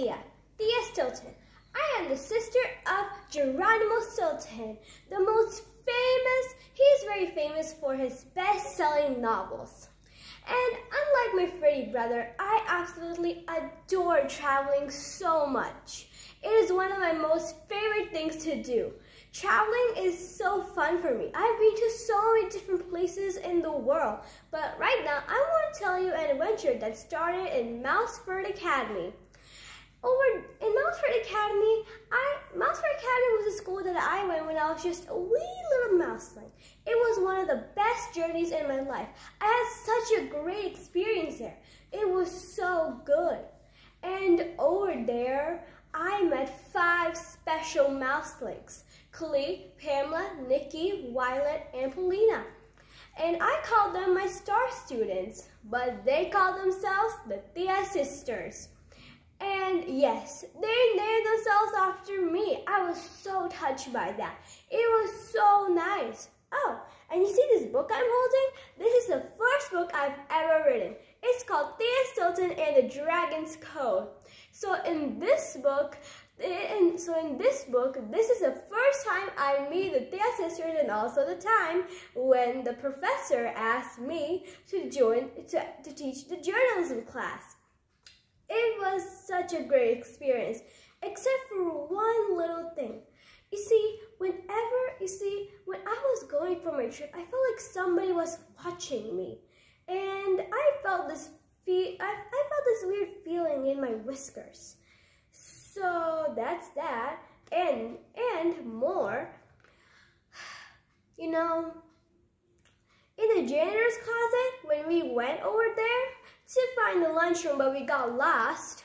Thea, Thea Stilton. I am the sister of Geronimo Stilton, the most famous, he's very famous for his best-selling novels. And unlike my Freddy brother, I absolutely adore traveling so much. It is one of my most favorite things to do. Traveling is so fun for me. I've been to so many different places in the world, but right now I want to tell you an adventure that started in Mouseford Academy. Oh, over in Mouseford Academy, I Mouseford Academy was a school that I went when I was just a wee little mouseling. It was one of the best journeys in my life. I had such a great experience there. It was so good. And over there, I met five special mouselings. Klee, Pamela, Nicky, Violet, and Paulina. And I called them my star students, but they called themselves the Thea Sisters. And yes, they named themselves after me. I was so touched by that. It was so nice. Oh, and you see this book I'm holding? This is the first book I've ever written. It's called Thea Stilton and the Dragon's Code. So in this book, in, so in this book, this is the first time I meet the Thea sisters and also the time when the professor asked me to join to, to teach the journalism class. It was such a great experience, except for one little thing. You see, whenever, you see, when I was going for my trip, I felt like somebody was watching me. And I felt this fe I, I felt this weird feeling in my whiskers. So that's that. And and more. You know, in the janitor's closet, when we went over there to find the lunchroom, but we got lost,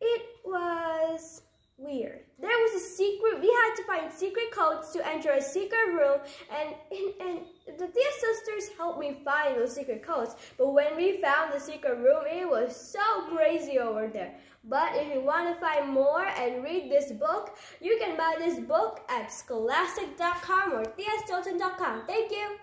it was weird. There was a secret, we had to find secret codes to enter a secret room and, and, and the Thea sisters helped me find those secret codes. But when we found the secret room, it was so crazy over there. But if you want to find more and read this book, you can buy this book at scholastic.com or theastilton.com. Thank you.